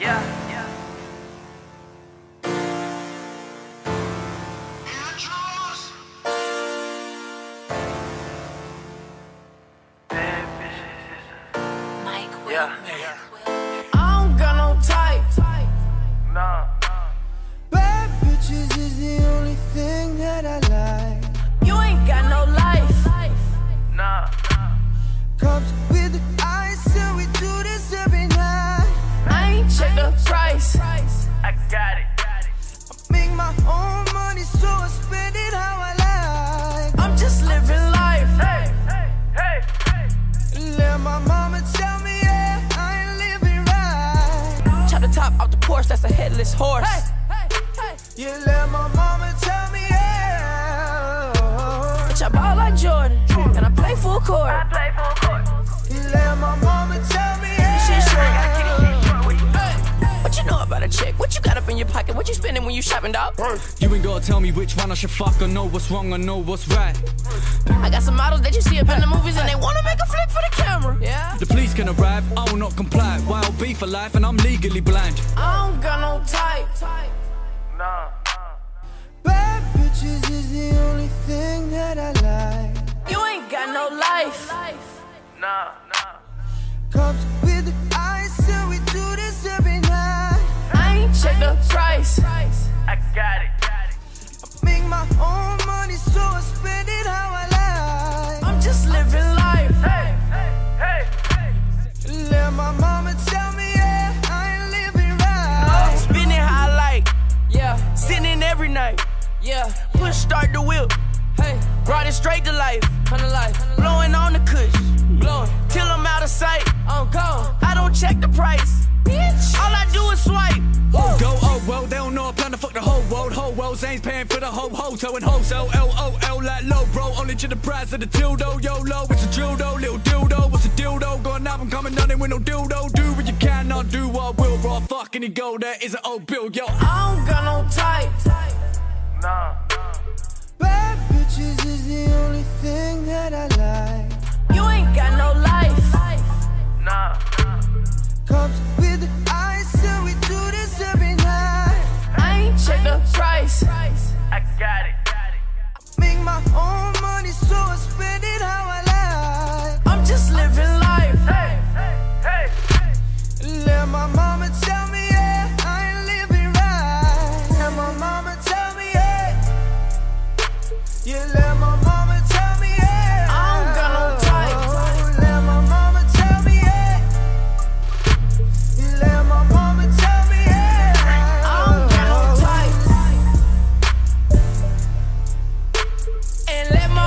Yeah, the price. I got it. Make my own money, so I spend it how I like. I'm just living life. Hey, hey, hey, hey. Let my mama tell me, yeah, I ain't living right. Chop the top off the Porsche, that's a headless horse. You let my mama tell me, yeah. Bitch, I ball like Jordan, and I play full court. I play full court. You know about a chick? What you got up in your pocket? What you spending when you shopping, dog? You ain't gonna tell me which one I should fuck. I know what's wrong, I know what's right. I got some models that you see up in the movies, and they wanna make a flick for the camera. Yeah. The police can arrive, I will not comply. Wild beef for life, and I'm legally blind. I don't got no type. Nah. Bad bitches is the only thing that I like. You ain't got no life. Nah, nah. Comes price. I got it. Make my own money, so I spend it how I like. I'm just living life. Hey, hey, hey, hey. Let my mama tell me, yeah, I ain't living right. Spinning how I like. Yeah. Sitting every night. Yeah. Push start the whip. Hey. Brought it straight to life. Come to life. Blowing on the kush. Blowing. Till I'm out of sight. I'm gone. I don't check the price. Zayn's paying for the whole hotel and wholesale. L-O-L like low, bro. Only to the price of the tildo. YOLO, it's a though. Little dildo, what's a dildo? Got an album coming, nothing with no dildo. Do what you can, not do what I will, bro. Fuck any go, there is an old bill, yo. I don't got no type. Nah. Bad bitches is the only thing got it. Make my own money, so I spend it how I like. and let my